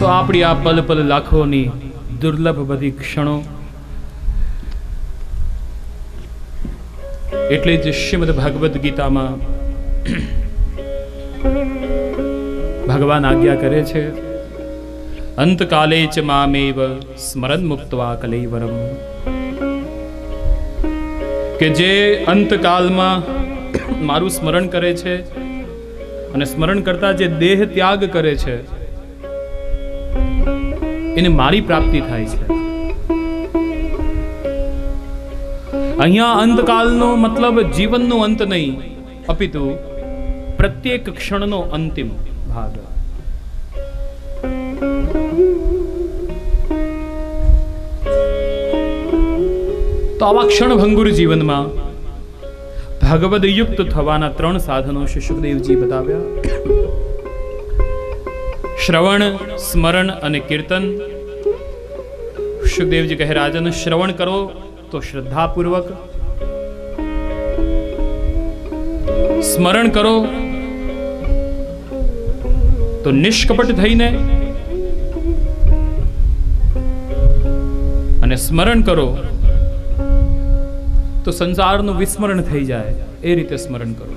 તો આપણી આ પલ પલ લાખોની દુર્લભ બધી ક્ષણો એટલે જ શ્રીમદ ભાગવદ્ ગીતામાં ભગવાન આજ્ઞા કરે છે, અંતકાલે ચ મામેવ સ્મરણ મુક્તવા કલૈવરમ. કે જે અંતકાલમાં મારું સ્મરણ કરે છે અને સ્મરણ કરતા જે દેહ ત્યાગ કરે છે, એને મારી પ્રાપ્તિ થાય છે. અહીંયા અંતકાલનો મતલબ જીવનનો અંત નહીં, અપિતુ, પ્રત્યેક ક્ષણનો અંતિમ ભાગ. તો આવા ક્ષણભંગુર જીવનમાં ભગવદ યુક્ત થવાના ત્રણ સાધનો શ્રી સુખદેવજી બતાવ્યા. શ્રવણ, સ્મરણ અને કીર્તન. સુખદેવજી કહે, રાજન, શ્રવણ કરો તો શ્રદ્ધાપૂર્વક. સ્મરણ કરો તો નિષ્કપટ થઈને. અને સ્મરણ કરો તો સંસારનું વિસ્મરણ થઈ જાય. એ રીતે સ્મરણ કરો.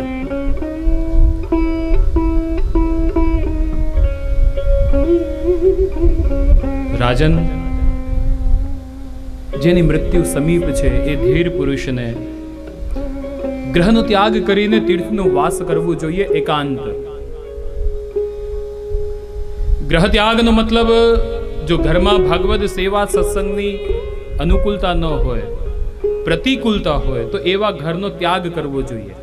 રાજન, જેની મૃત્યુ સમીપ છે એ ધીર પુરુષને ગ્રહનો ત્યાગ કરીને તીર્થનો વાસ કરવો જોઈએ એકાંત. ગ્રહ ત્યાગનો મતલબ, જો ઘરમાં ભાગવત સેવા સત્સંગની અનુકૂળતા ન હોય પ્રતિકૂળતા હોય તો એવા ઘરનો ત્યાગ કરવો જોઈએ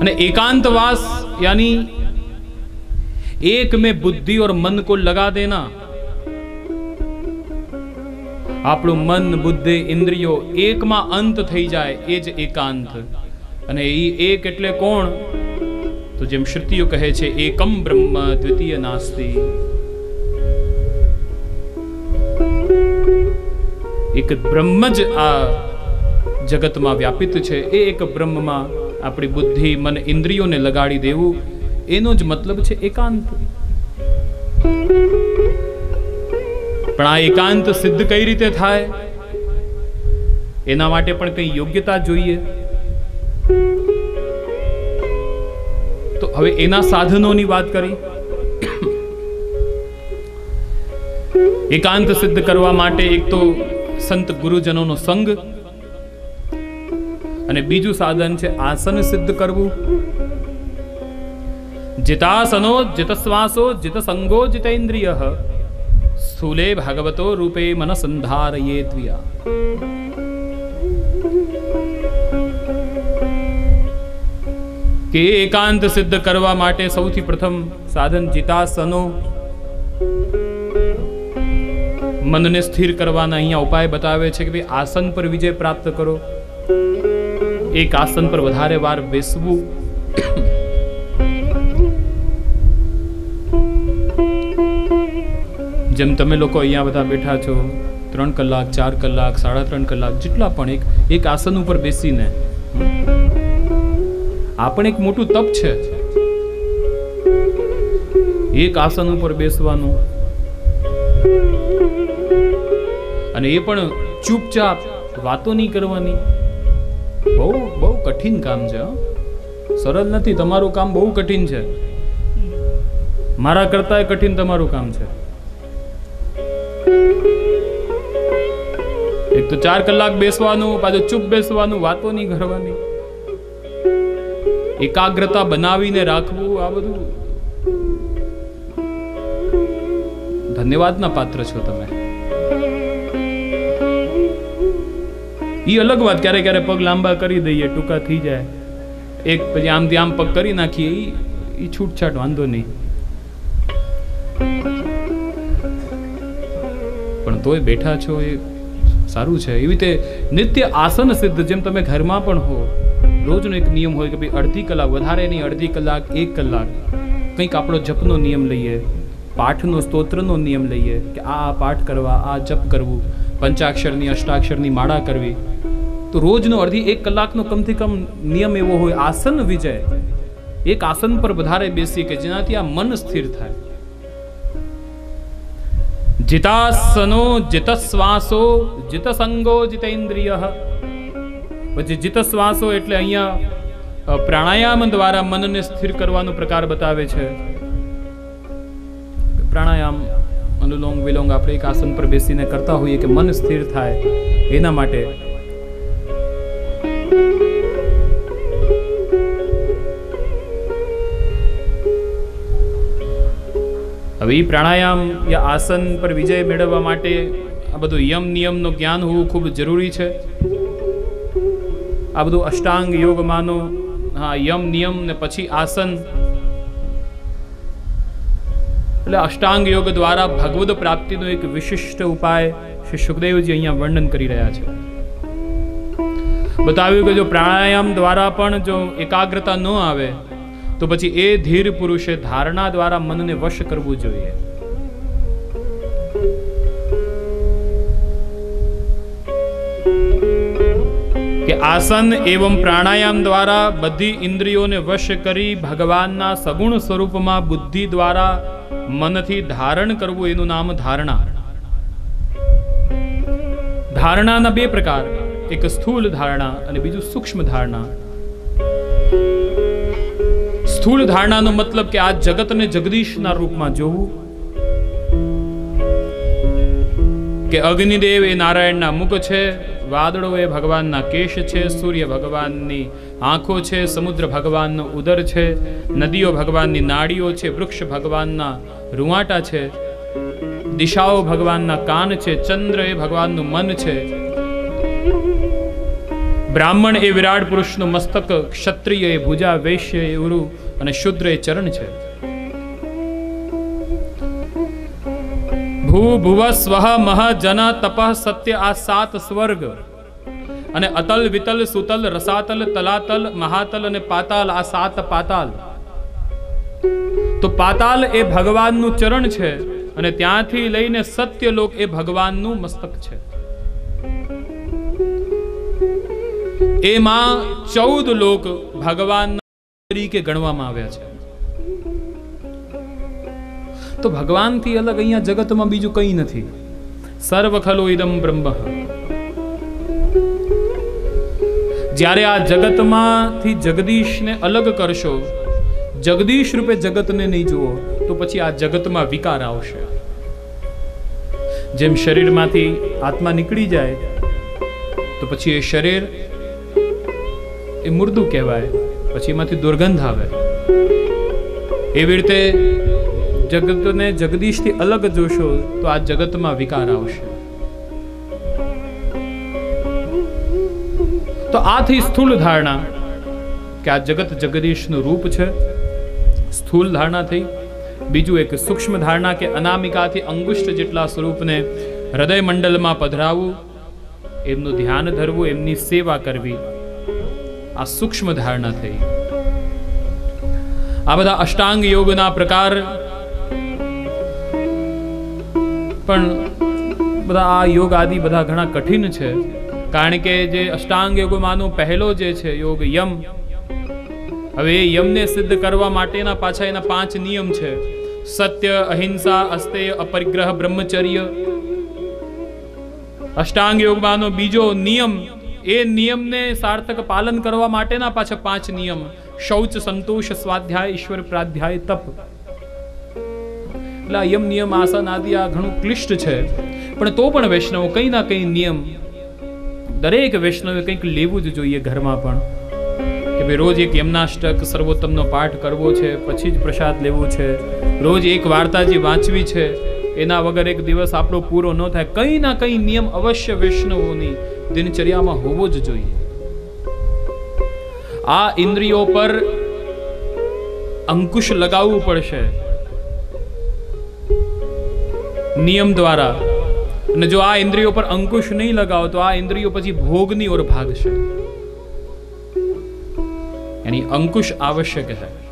અને एकांतवास यानी एक में बुद्धि और मन को लगा देना આપણું મન બુદ્ધિ ઇન્દ્રિયો એકમાં અંત થઈ જાય એ જ એકાંત અને એ એક એટલે કોણ તો જેમ શ્રુતિઓ કહે છે એકમ બ્રહ્મ દ્વિતીય નાસ્તિ એક બ્રહ્મ જ આ જગતમાં વ્યાપિત છે. એ એક બ્રહ્મમાં આપણી બુદ્ધિ, મન ઇન્દ્રિયોને લગાડી દેવું, એનો જ મતલબ છે એકાંત. પણ આ એકાંત સિદ્ધ કઈ રીતે થાય? એના માટે પણ કઈ યોગ્યતા જોઈએ. તો હવે એના સાધનોની વાત કરી. એકાંત સિદ્ધ કરવા માટે એક તો સંત ગુરુજનોનો સંગ. અને બીજું સાધન છે આસન સિદ્ધ કરવું. જિતાસનો જિતશ્વાસો જિતસંગો જિતેન્દ્રિય. સ્થૂલે ભાગવતો રૂપે મન સંધારયે દ્વિયા. કે એકાંત સિદ્ધ કરવા માટે સૌથી પ્રથમ સાધન જિતાસનો. મનને સ્થિર કરવાના અહીંયા ઉપાય બતાવે છે કે ભાઈ આસન પર વિજય પ્રાપ્ત કરો. એક આસન પર વધારે વાર બેસવું. જેમ તમે લોકો અહીંયા બધા બેઠા છો, ત્રણ કલાક, ચાર કલાક, સાડા ત્રણ કલાક, જેટલા પણ એક એક આસન ઉપર બેસીને આ પણ એક મોટું તપ છે. એક આસન ઉપર બેસવાનું. અને એ પણ ચૂપચાપ વાતો નહીં કરવાની. બહુ બહુ કઠિન કામ છે? સરળ નથી, તમારું કામ બહુ કઠિન છે. મારા કરતા કઠિન તમારું કામ છે. એક તો ચાર કલાક બેસવાનું, પાછું ચૂપ બેસવાનું, વાતો નહીં કરવાની. એકાગ્રતા બનાવીને રાખવું, આ બધું. ધન્યવાદના પાત્ર છો તમે. ઈ અલગ વાત ક્યારે ક્યારે પગ લાંબા કરી દઈએ, ટૂંકા થઈ જાય. એક પછી આમથી આમ પગ કરી નાખીએ એ છૂટછાટ, વાંધો નહીં. પણ તોય બેઠા છો એ સારું છે. એવી રીતે નિત્ય આસન સિદ્ધ, જેમ તમે ઘરમાં પણ હો, રોજનો એક નિયમ હોય કે ભાઈ અડધી કલાક, વધારે નહીં, અડધી કલાક, એક કલાક. કંઈક આપણો જપનો નિયમ લઈએ, પાઠનો, સ્તોત્રનો નિયમ લઈએ કે આ પાઠ કરવા, આ જપ કરવું. પંચાક્ષરની, અષ્ટાક્ષરની માળા કરવી. તો રોજનો અડધી એક કલાકનો કમથી કમ નિયમ એવો હોય, આસન વિજય. એક આસન પર વધારે બેસી કે જેનાથી આ મન સ્થિર થાય. જીતાસનો જીતશ્વાસો જીતસંગો જીતેન્દ્રિય. પછી જીતશ્વાસો એટલે અહીંયા પ્રાણાયામ દ્વારા મનને સ્થિર કરવાનો પ્રકાર બતાવે છે. પ્રાણાયામ અનુલોમ વિલોંગ આપણે એક આસન પર બેસીને કરતા હોઈએ કે મન સ્થિર થાય એના માટે. હવે પ્રાણાયામ યા આસન પર વિજય મેળવવા માટે આ બધું યમ નિયમનું જ્ઞાન હોવું ખૂબ જરૂરી છે. આ બધું અષ્ટાંગ યોગ માનો હા, યમ નિયમ ને પછી આસન એટલે અષ્ટાંગ યોગ દ્વારા ભગવદ પ્રાપ્તિનો એક વિશિષ્ટ ઉપાય શ્રી સુખદેવજી અહીંયા વર્ણન કરી રહ્યા છે. બતાવ્યું કે જો પ્રાણાયામ દ્વારા પણ જો એકાગ્રતા ન આવે, તો પછી એ ધીર પુરુષે ધારણા દ્વારા મનને વશ કરવું જોઈએ. કે આસન એવં પ્રાણાયામ દ્વારા બધી ઇન્દ્રિયોને વશ કરી ભગવાનના સગુણ સ્વરૂપમાં બુદ્ધિ દ્વારા મનથી ધારણ કરવું એનું નામ ધારણા. ધારણાના બે પ્રકાર, એક સ્થૂલ ધારણા અને બીજું સૂક્ષ્મ ધારણા. સ્થૂળ ધારણાનો મતલબ કે આ જગતને જગદીશના રૂપમાં જોવું. કે અગ્નિદેવ એ નારાયણના મુખ છે વાદળો એ ભગવાનના કેશ છે, સૂર્ય ભગવાનની આંખો છે, સમુદ્ર ભગવાનનો ઉદર છે, નદીઓ ભગવાનની નાડીઓ છે, વૃક્ષ ભગવાનના રૂવાટા છે, દિશાઓ ભગવાનના કાન છે, ચંદ્ર એ ભગવાનનું મન છે. બ્રાહ્મણ એ વિરાટ પુરુષનું મસ્તક, ક્ષત્રિય એ ભુજા, વૈશ્ય એ ઉરુ અને શુદ્ર એ ચરણ છે. ભૂ ભુવ સ્વ મહ જન તપ સત્ય આ સાત સ્વર્ગ. અને અતલ, વિતલ, સુતલ, રસાતલ, તલાતલ, મહાતલ અને પાતાલ આ સાત પાતાલ. તો પાતાલ એ ભગવાનનું ચરણ છે અને ત્યાંથી લઈને સત્યલોક એ ભગવાનનું મસ્તક છે. એમાં ચૌદ લોક ભગવાન તરીકે ગણવામાં આવ્યા છે. તો ભગવાનથી અલગ અહીંયા જગતમાં બીજું કંઈ નથી. સર્વ ખલો ઇદમ બ્રહ્મ. જ્યારે આ જગતમાંથી જગદીશને અલગ કરશો, જગદીશ રૂપે જગતને નહીં જુઓ, તો પછી આ જગતમાં વિકાર આવશે. જેમ શરીરમાંથી આત્મા નીકળી જાય, તો પછી એ શરીર એ મુર્દું કહેવાય, પછી એમાંથી દુર્ગંધ આવે. એવી રીતે જગતને જગદીશથી અલગ જોશો તો આ જગતમાં વિકાર આવશે. તો આથી સ્થૂળ ધારણા કે આ જગત જગદીશનું રૂપ છે. સ્થૂળ ધારણા થઈ. બીજું એક સૂક્ષ્મ ધારણા કે અનામિકાથી અંગુષ્ઠ જેટલા સ્વરૂપને હૃદય મંડલમાં પધરાવવું, એમનું ધ્યાન ધરવું, એમની સેવા કરવી. આ સૂક્ષ્મ ધારણા થઈ. આ બધા અષ્ટાંગ યોગના પ્રકાર પણ બધા આ યોગ આદિ બધા ઘણા કઠિન છે. કારણ કે જે અષ્ટાંગ યોગમાંનો પહેલો જે છે યોગ યમ. હવે એ યમને સિદ્ધ કરવા માટેના પાછા એના પાંચ નિયમ છે. સત્ય, અહિંસા અસ્તેય અપરિગ્રહ, બ્રહ્મચર્ય. અષ્ટાંગ યોગમાંનો બીજો નિયમ, એ નિયમને સાર્થક પાલન કરવા માટેના પાછા પાંચ નિયમ. શૌચ, સંતોષ, સ્વાધ્યાય, ઈશ્વર પ્રાધ્યાય, તપ. એટલે યમ નિયમ આસન આદિ આ ઘણું ક્લિષ્ટ છે. પણ તો પણ વૈષ્ણવ કંઈ ના કંઈ નિયમ દરેક વૈષ્ણવે કંઈક લેવું જ જોઈએ ઘરમાં પણ. કે ભાઈ રોજ એક યમનાષ્ટક સર્વોત્તમનો પાઠ કરવો છે, પછી જ પ્રસાદ લેવો છે. રોજ એક વાર્તા જે વાંચવી છે, એના વગર એક દિવસ આપણો પૂરો ન થાય. કંઈ ના કંઈ નિયમ અવશ્ય વૈષ્ણવોની દિનચર્યામાં હોવો જ જોઈએ. આ ઇન્દ્રિયો પર અંકુશ લગાવવું પડશે. નિયમ દ્વારા. અને જો આ ઇન્દ્રિયો પર અંકુશ નહીં લગાવો, તો આ ઇન્દ્રિયો પછી ભોગની ઓર ભાગશે. એની અંકુશ આવશ્યક છે.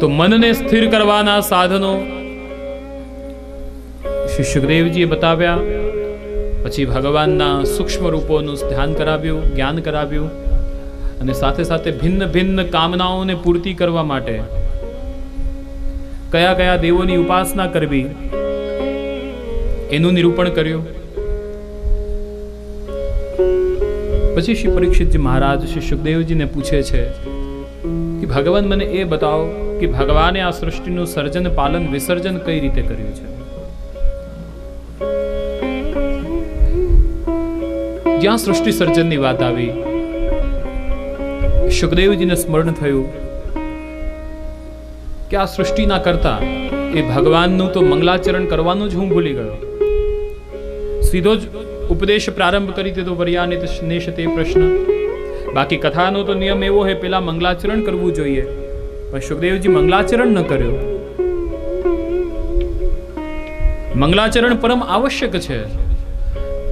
તો મનને સ્થિર કરવાના સાધનો શ્રી સુખદેવજીએ બતાવ્યા. પછી ભગવાનના સૂક્ષ્મ રૂપોનું ધ્યાન કરાવ્યું, જ્ઞાન કરાવ્યું. અને સાથે સાથે ભિન્ન ભિન્ન કામનાઓને પૂર્તિ કરવા માટે કયા કયા દેવોની ઉપાસના કરવી? એનું નિરૂપણ કર્યું. પછી શ્રી પરીક્ષિતજી મહારાજ શ્રી સુખદેવજીને પૂછે છે કે ભગવાન મને એ બતાવો કે ભગવાને આ સૃષ્ટિનું સર્જન, પાલન, વિસર્જન કઈ રીતે કર્યું છે? જ્યાં સૃષ્ટિ સર્જનની વાત આવી, સુખદેવજીને સ્મરણ થયું કે આ સૃષ્ટિના કરતા એ ભગવાનનું તો મંગલાચરણ કરવાનું જ હું ભૂલી ગયો. સીધો જ ઉપદેશ પ્રારંભ કરી દીધો વર્યાને સ્નેશ તે પ્રશ્ન. બાકી કથાનો તો નિયમ એવો હે, પેલા મંગલાચરણ કરવું જોઈએ. પણ સુખદેવજી મંગલાચરણ ન કર્યો. મંગલાચરણ પરમ આવશ્યક છે.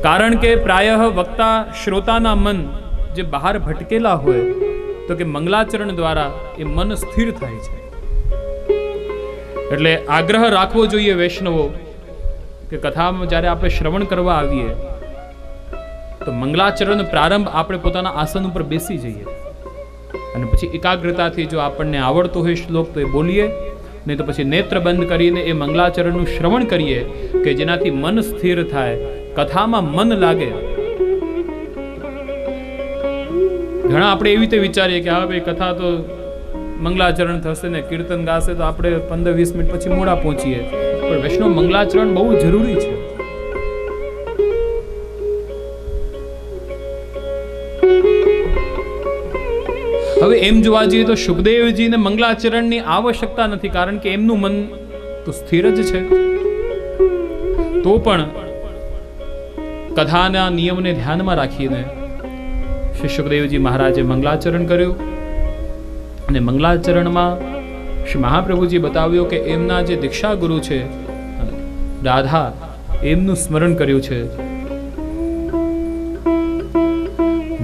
કારણ કે પ્રાય વક્તા શ્રોતાના મન જે બહાર ભટકેલા હોય, તો કે મંગલાચરણ દ્વારા એ મન સ્થિર થાય છે. એટલે આગ્રહ રાખવો જોઈએ વૈષ્ણવો કે કથામાં જ્યારે આપણે શ્રવણ કરવા આવીએ, તો મંગલાચરણ પ્રારંભ આપણે પોતાના આસન ઉપર બેસી જઈએ. અને પછી એકાગ્રતાથી જો આપણને આવડતો હોય શ્લોક, તો એ બોલીએ. નહીં તો પછી નેત્ર બંધ કરીને એ મંગલાચરણનું શ્રવણ કરીએ કે જેનાથી મન સ્થિર થાય, કથામાં મન લાગે. ઘણા આપણે એવી રીતે વિચારીએ કે હા, ભાઈ, કથા તો મંગલાચરણ થશે ને કીર્તન ગાશે તો આપણે પંદર વીસ મિનિટ પછી મોડા પહોંચીએ. પણ વૈષ્ણવ મંગલાચરણ બહુ જરૂરી છે. હવે એમ જોવા જઈએ તો સુખદેવજીને મંગલાચરણની આવશ્યકતા નથી, કારણ કે એમનું મન તો સ્થિર જ છે. તો પણ કથાના નિયમને ધ્યાનમાં રાખીને શ્રી સુખદેવજી મહારાજે મંગલાચરણ કર્યું. અને મંગલાચરણમાં શ્રી મહાપ્રભુજી બતાવ્યો કે એમના જે દીક્ષા છે, રાધા, એમનું સ્મરણ કર્યું છે.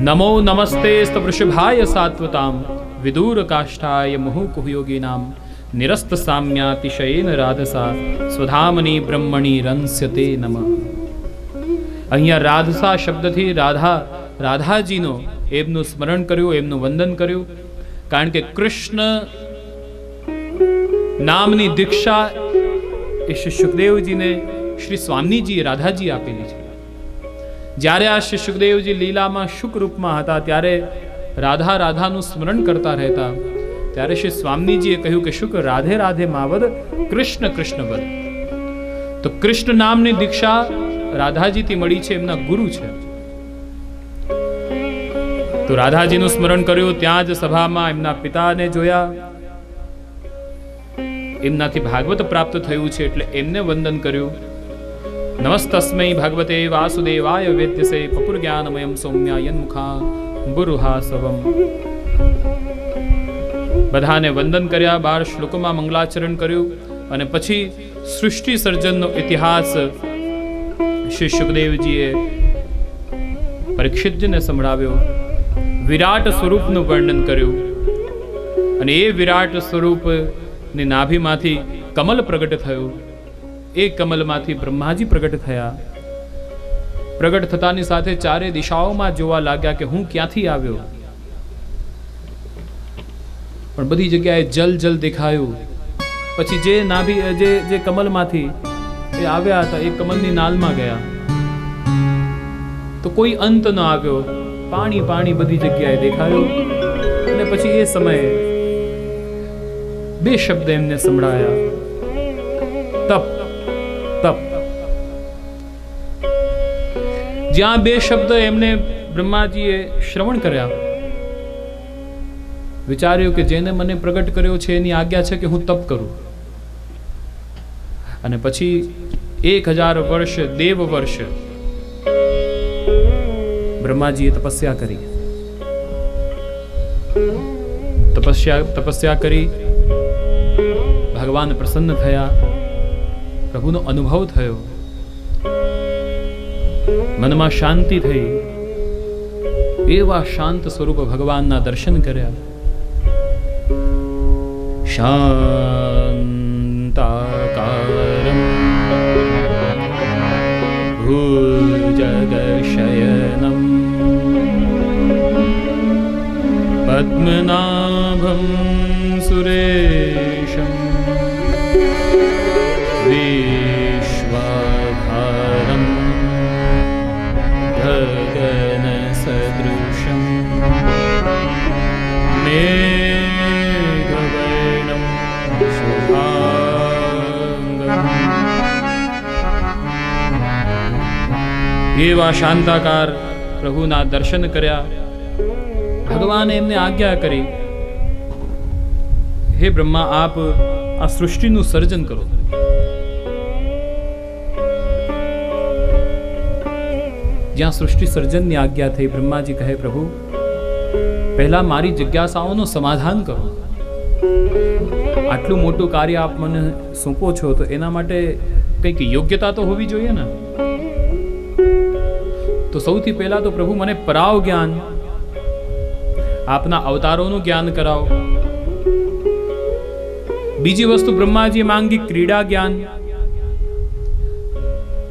નમો નમસ્તે વૃષભાય સાત્વતામ, વિદુર કાષ્ઠાય મુહુકુહયોગીનામ, નિરસ્ત સામ્યાતિશયન રાધસા, સ્વધામની બ્રહ્મણી રંસ્યતે નમઃ. અહીંયા રાધસા શબ્દથી રાધા, રાધાજીનો એમનું સ્મરણ કર્યું, એમનું વંદન કર્યું કારણ કે કૃષ્ણ નામની દીક્ષા એ શ્રી સુખદેવજીને શ્રી સ્વામીજીએ રાધાજી આપેલી છે. જ્યારે આ શ્રી સુખદેવજી લીલામાં શુક રૂપમાં હતા, ત્યારે રાધા રાધાનું સ્મરણ કરતા રહેતા, ત્યારે શ્રી સ્વામીજીએ કહ્યું કે શુક રાધે રાધે માવદ, કૃષ્ણ કૃષ્ણ વદ. તો કૃષ્ણ નામની દીક્ષા રાધાજીથી મળી છે, એમના ગુરુ છે. તો રાધાજીનું સ્મરણ કર્યું, ત્યાં જ સભામાં એમના પિતાને જોયા. એમનાથી ભાગવત પ્રાપ્ત થયું છે એટલે એમને વંદન કર્યું. નમસ્તસ્મૈ ભગવતે વાસુદેવાય વેદ્યસે પપુર જ્ઞાનમયમ સૌમ્યાયન મુખા બુરુહાસવમ. બધાને વંદન કર્યા, બાર શ્લોકોમાં મંગલાચરણ કર્યું અને પછી સૃષ્ટિ સર્જનનો ઇતિહાસ શ્રી સુખદેવજીએ પરીક્ષિતજીને સંભળાવ્યો. વિરાટ સ્વરૂપનું વર્ણન કર્યું. અને એ વિરાટ સ્વરૂપની નાભીમાંથી કમલ પ્રગટ થયું. એ કમલમાંથી બ્રહ્માજી પ્રગટ થયા. પ્રગટ થતાની સાથે ચારે દિશાઓમાં જોવા લાગ્યા કે હું ક્યાંથી આવ્યો? પણ બધી જગ્યાએ જલ જલ દેખાયું. પછી જે નાભી, જે જે કમલમાંથી એ આવ્યા હતા, એ કમલની નાલમાં ગયા. તો કોઈ અંત ન આવ્યો. પાણી પાણી બધી જગ્યાએ દેખાયું અને પછી એ સમયે બે શબ્દ એમને સંભળાયા. તપ તપ. જ્યાં બે શબ્દ એમને બ્રહ્માજીએ શ્રવણ કર્યા, વિચાર્યું કે જેને મને પ્રગટ કર્યો છે એની આજ્ઞા છે કે હું તપ કરું. અને પછી એક હજાર વર્ષ, દેવ વર્ષ બ્રહ્માજીએ તપસ્યા કરી તપસ્યા તપસ્યા કરી ભગવાન પ્રસન્ન થયા પ્રભુનો અનુભવ થયો મનમાં શાંતિ થઈ એવા શાંત સ્વરૂપ ભગવાનના દર્શન કર્યા શાંતાકારમ ભુજગશયનમ पद्मनाभं सुरेशं विश्वाधारं गगनसदृशं मेघवर्णं शुभाङ्गम् એવા શાંતાકાર પ્રભુના દર્શન કર્યા ભગવાને એમને આજ્ઞા કરી, હે બ્રહ્મા, આપ આ સૃષ્ટિનું સર્જન કરો. જ્યાં સૃષ્ટિ સર્જનની આજ્ઞા થઈ, બ્રહ્માજી કહે, પ્રભુ, પહેલા મારી જિજ્ઞાસાઓનું સમાધાન કરો. આટલું મોટું કાર્ય આપ મને સોંપો છો, તો એના માટે કંઈક યોગ્યતા તો હોવી જોઈએ ને? તો સૌથી પહેલા તો પ્રભુ મને પરાવ જ્ઞાન આપના અવતારોનું જ્ઞાન કરાવો. બીજી વસ્તુ બ્રહ્માજીએ માંગી ક્રીડા જ્ઞાન,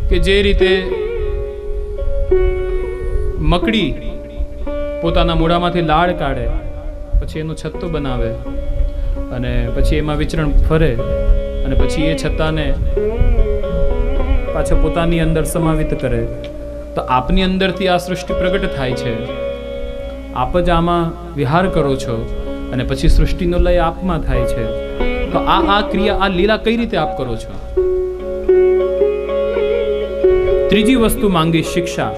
કે જે રીતે મકડી પોતાના મોઢામાંથી લાળ કાઢે, પછી એનો છત્તો બનાવે, અને પછી એમાં વિચરણ ફરે, અને પછી એ છત્તાને પાછા પોતાની અંદર સમાવિત કરે. તો આપની અંદરથી આ સૃષ્ટિ પ્રગટ થાય છે. આપ જ આમાં વિહાર કરો છો અને પછી સૃષ્ટિનો લય આપમાં થાય છે. તો આ આ ક્રિયા, આ લીલા કઈ રીતે આપ કરો છો? ત્રીજી વસ્તુ માંગી શિક્ષા.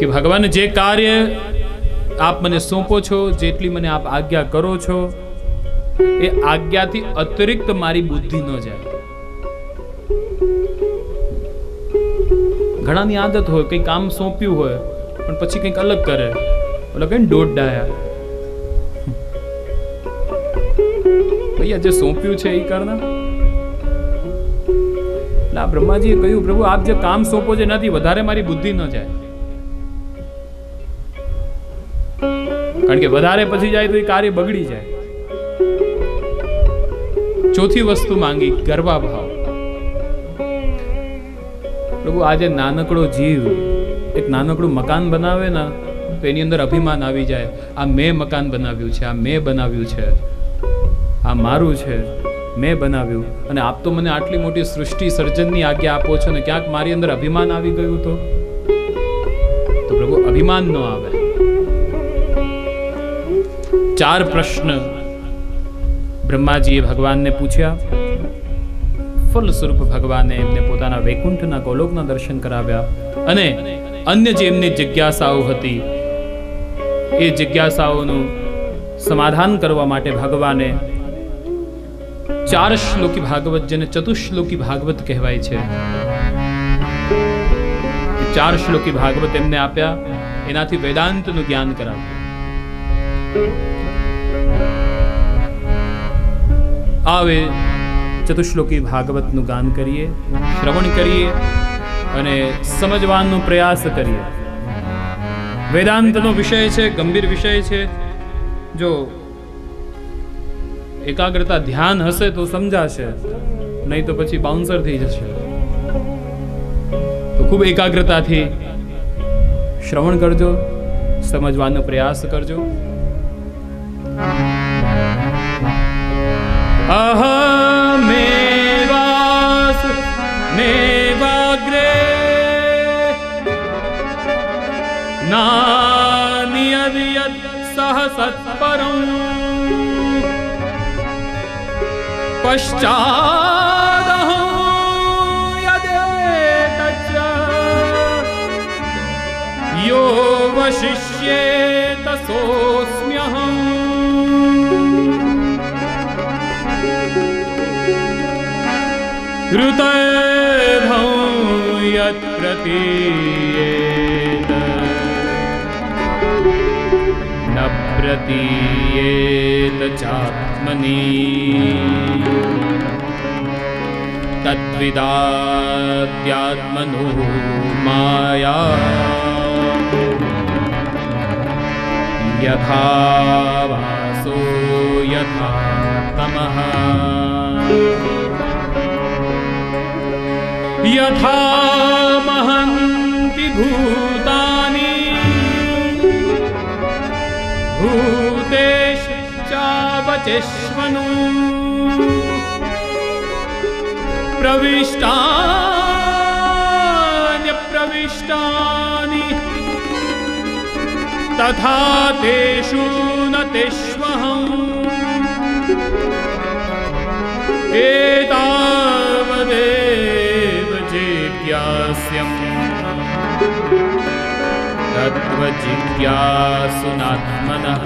કે ભગવાન, જે કાર્ય આપ મને સોંપો છો, જેટલી મને આપ આજ્ઞા કરો છો, એ આજ્ઞાથી અતિરિક્ત મારી બુદ્ધિ ન જાય. ઘણાની આદત હોય, કંઈ કામ સોંપ્યું હોય પણ પછી કંઈક અલગ કરે. ઓલા કઈ દોઢ ડાયા. ભૈયા, જે સોંપ્યું છે એ કરના એટલે બ્રહ્માજીએ કહ્યું, પ્રભુ, આપ જે કામ સોંપો છે એનાથી વધારે મારી બુદ્ધિ ન જાય. કારણ કે વધારે પછી જાય તો એ કાર્ય બગડી જાય. ચોથી વસ્તુ માંગી ગરબા ભાવ પ્રભુ, આજે નાનકડો જીવ એક નાનકડું મકાન બનાવે ને, તો એની અંદર અભિમાન આવી જાય. આ મેં મકાન બનાવ્યું છે, આ મેં બનાવ્યું છે. આ મારું છે, મેં બનાવ્યું. અને આપ તો મને આટલી મોટી સૃષ્ટિ સર્જનની આજ્ઞા આપો છો ને, ક્યાંક મારી અંદર અભિમાન આવી ગયું તો? તો પ્રભુ, અભિમાન ન આવે. ચાર પ્રશ્ન બ્રહ્માજીએ ભગવાનને પૂછ્યા. ફલ સ્વરૂપ ભગવાને એમને પોતાના વૈકુંઠના ગોલોકના દર્શન કરાવ્યા. અને અન્ય જે એમની જિજ્ઞાસાઓ હતી, એ જિજ્ઞાસાઓનું સમાધાન કરવા માટે ભગવાને ચાર શ્લોકી ભાગવત જેને ચતુશ્લોકી ભાગવત કહેવાય છે. ચાર શ્લોકી ભાગવત એમને આપ્યા, એનાથી વેદાંતનું જ્ઞાન કરાવ્યું. આવે ચતુશ્લોકી ભાગવતનું ગાન કરીએ, શ્રવણ કરીએ અને સમજવાનો પ્રયાસ કરીએ. વેદાંતનો વિષય છે, ગંભીર વિષય છે. જો એકાગ્રતા ધ્યાન હશે તો સમજાશે, નહીં તો પછી બાઉન્સર થઈ જશે. તો ખૂબ એકાગ્રતાથી શ્રવણ કરજો, સમજવાનો પ્રયાસ કરજો. અહમેવાસ नानियत् सह सत्परम् पश्चादहो यदेतच्च यो वशिष्येतसोऽस्म्यहम् कृतेर्हं यत् प्रति प्रतीयेत चात्मनि तद्विदात्यात्मनो माया। यथा वासो यथा तमः। यथा महन्ति भूतानि भूतेश्चापतिष्वनु प्रविष्टा प्रविष्टानि। तथा तेषु न तिष्वहम्। तत्त्वजिज्ञासुनात्मनः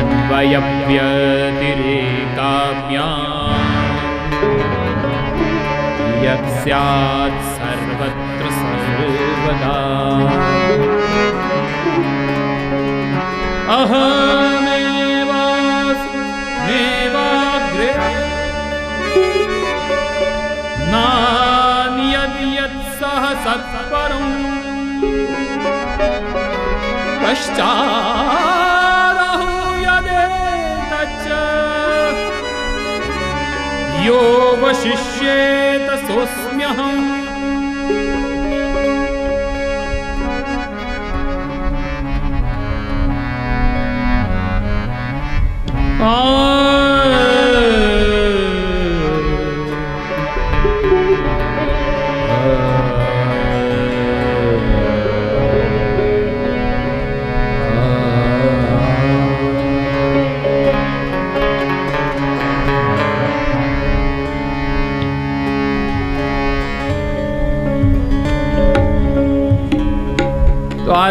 अन्वयव्यतिरेकाम्या यत् स्यात् सर्वत्र सर्वदा अहमेवाग्रे सः सत्परम् पश्चादहु यदेतच्च यो वशिष्येत सोऽस्म्यहम् तो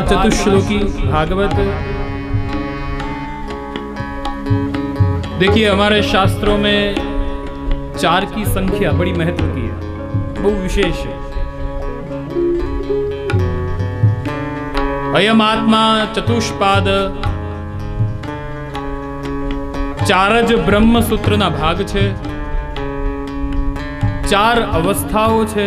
चतुश्लोकी भागवत देखिए हमारे शास्त्रों में चार की संख्या बड़ी महत्व की है वो विशेष है અયમ આત્મા ચતુષ્પાદ ચાર જ બ્રહ્મસૂત્રના ભાગ છે ચાર અવસ્થાઓ છે